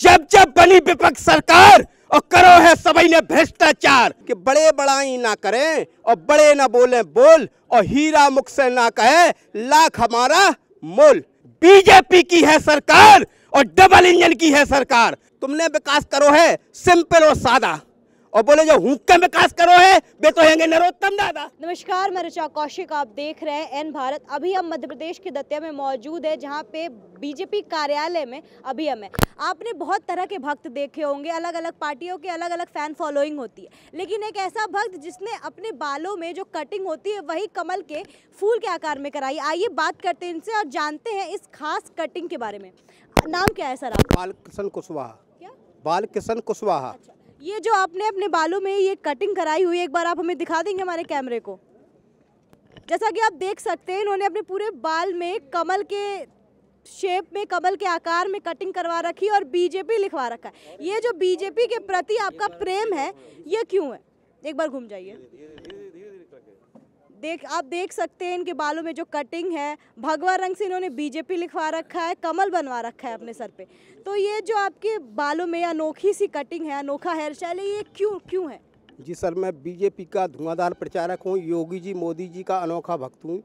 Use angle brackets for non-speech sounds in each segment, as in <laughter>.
जब जब बनी विपक्ष सरकार और करो है सभी ने भ्रष्टाचार। कि बड़े बड़ाई ना करें और बड़े ना बोले बोल और हीरा मुख से ना कहे लाख हमारा मोल। बीजेपी की है सरकार और डबल इंजन की है सरकार। तुमने विकास करो है सिंपल और सादा। और बोले जो हुक्के विकास करो है वे तो हैंगे नरोत्तम दादा। नमस्कार मैं ऋचा कौशिक आप देख रहे हैं एन भारत। अभी हम मध्य प्रदेश के दतिया में मौजूद है जहाँ पे बीजेपी कार्यालय में अभी हम है। आपने बहुत तरह के भक्त देखे होंगे अलग अलग पार्टियों के अलग अलग फ़ैन फॉलोइंग होती है। लेकिन एक ऐसा भक्त जिसने अपने बालों में जो कटिंग होती है वही कमल के फूल के आकार में कराई। आइए बात करते हैं इनसे और जानते हैं इस खास कटिंग के बारे में। नाम क्या है सर आप बालकिशन कुशवाहा। क्या? बालकिशन कुशवाहा। अच्छा। ये जो आपने अपने बालों में ये कटिंग कराई हुई है एक बार आप हमें दिखा देंगे हमारे कैमरे को। जैसा कि आप देख सकते हैं, इन्होंने अपने पूरे बाल में कमल के शेप में, कमल के आकार में कटिंग करवा रखी और बीजेपी लिखवा रखा है। ये जो बीजेपी के प्रति आपका प्रेम है, ये क्यों है? एक बार घूम जाइए। देख आप देख सकते हैं इनके बालों में जो कटिंग है भगवा रंग से इन्होंने बीजेपी लिखवा रखा है कमल बनवा रखा है अपने सर पे। तो ये जो आपके बालों में अनोखी सी कटिंग है अनोखा हेयर स्टाइल है ये क्यों क्यों है? जी सर मैं बीजेपी का धुआंधार प्रचारक हूँ योगी जी मोदी जी का अनोखा भक्त हूँ।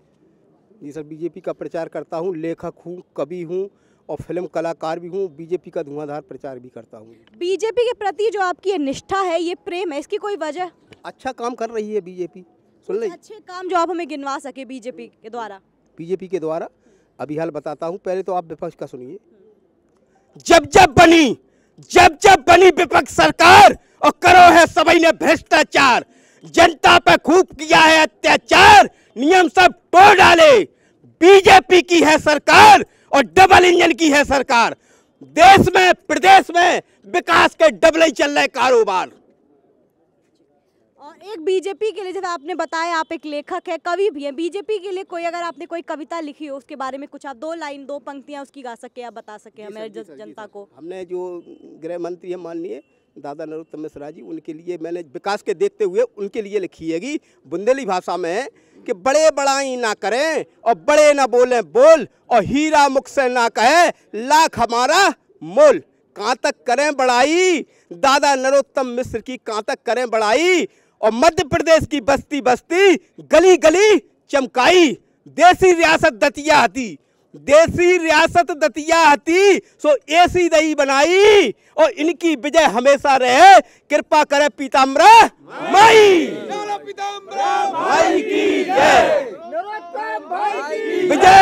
जी सर बीजेपी का प्रचार करता हूँ लेखक हूँ कवि हूँ और फ़िल्म कलाकार भी हूँ बीजेपी का धुआंधार प्रचार भी करता हूँ। बीजेपी के प्रति जो आपकी ये निष्ठा है ये प्रेम है इसकी कोई वजह? अच्छा काम कर रही है बीजेपी सुन ली अच्छे काम जो आप हमें गिनवा सके बीजेपी के द्वारा। बीजेपी के द्वारा। अभी हाल बताता हूँ पहले तो आप विपक्ष का सुनिए। जब जब बनी जब जब बनी विपक्ष सरकार और करो है सभी ने भ्रष्टाचार। जनता पर खूब किया है अत्याचार नियम सब तोड़ डाले। बीजेपी की है सरकार और डबल इंजन की है सरकार। देश में प्रदेश में विकास के डबल ही चल रहे कारोबार। और एक बीजेपी के लिए जैसे आपने बताया आप एक लेखक है कवि भी हैं। बीजेपी के लिए कोई अगर आपने कोई कविता लिखी हो उसके बारे में कुछ आप दो लाइन दो पंक्तियाँ उसकी गा सके या बता सके हमारे जनता को। हमने जो गृह मंत्री है माननीय दादा नरोत्तम मिश्रा जी उनके लिए मैंने विकास के देखते हुए उनके लिए लिखी हैगी बुंदेली भाषा में है कि बड़े बड़ाई ना करें और बड़े ना बोले बोल और हीरा मुख से ना कहे लाख हमारा मोल। कहाँ तक करें बड़ाई? दादा नरोत्तम मिश्र की कहाँ तक करें बड़ाई? और मध्य प्रदेश की बस्ती बस्ती गली गली चमकाई। देसी रियासत दतिया हती। देसी रियासत दतिया हती सो ऐसी दही बनाई और इनकी विजय हमेशा रहे। कृपा करे पीताम्बरा माई। माई की जय। विजय।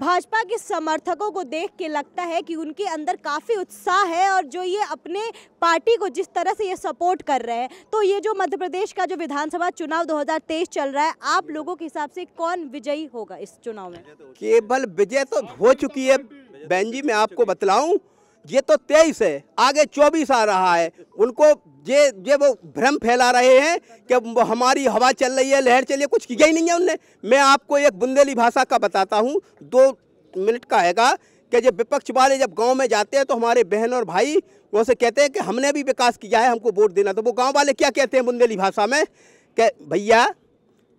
भाजपा के समर्थकों को देख के लगता है कि उनके अंदर काफ़ी उत्साह है और जो ये अपने पार्टी को जिस तरह से ये सपोर्ट कर रहे हैं तो ये जो मध्य प्रदेश का जो विधानसभा चुनाव 2023 चल रहा है, आप लोगों के हिसाब से कौन विजयी होगा इस चुनाव में? केवल विजय तो हो चुकी है। बहन जी, मैं आपको बतलाऊं, ये तो तेईस है, आगे चौबीस आ रहा है। उनको ये ये वो भ्रम फैला रहे हैं कि वो हमारी हवा चल रही है लहर चल रही है कुछ किया ही नहीं है उनने। मैं आपको एक बुंदेली भाषा का बताता हूँ। दो मिनट का हैगा कि जब विपक्ष वाले जब गाँव में जाते हैं तो हमारे बहन और भाई वो से कहते हैं कि हमने भी विकास किया है हमको वोट देना। तो वो गाँव वाले क्या कहते हैं बुंदेली भाषा में? कि भैया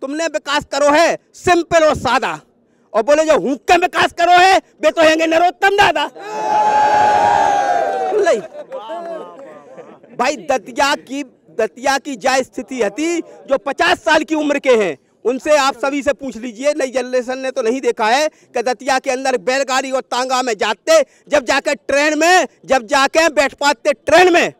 तुमने विकास करो है सिंपल और सादा। और बोले जो हुक्के विकास करो है वे तो हैंगे नरोत्तम दादा। <laughs> ली? भाई दतिया की दतिया की जाय स्थिति हती, जो पचास साल की उम्र के हैं। उनसे आप सभी से पूछ लीजिए नई जनरेशन ने तो नहीं देखा है कि दतिया के अंदर बैलगाड़ी और तांगा में जाते, जब जाके ट्रेन में, जब जाके बैठ पाते ट्रेन में।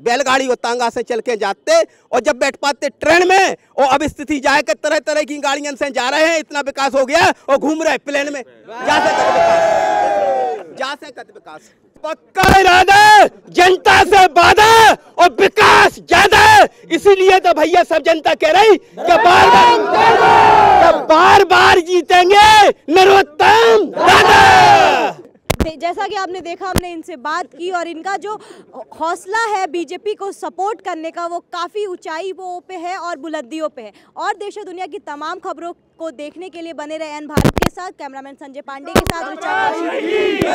बैलगाड़ी और तांगा से चल के जाते, और जब बैठ पाते ट्रेन में, और अब स्थिति जाए के तरह तरह की गाड़ियाँ से जा रहे हैं, इतना विकास हो गया, और घूम रहे प्लेन में। जा से कद विकास। जा से कद विकास। पक्का इरादा जनता से वादा और विकास ज़्यादा इसीलिए तो भैया सब जनता कह रही कि बार बार बार बार जीतेंगे नरोत्तम दादा। जैसा कि आपने देखा हमने इनसे बात की और इनका जो हौसला है बीजेपी को सपोर्ट करने का वो काफ़ी ऊंचाई वो पे है और बुलंदियों पे है। और देश और दुनिया की तमाम खबरों को देखने के लिए बने रहे एन भारत के साथ। कैमरामैन संजय पांडे के साथ।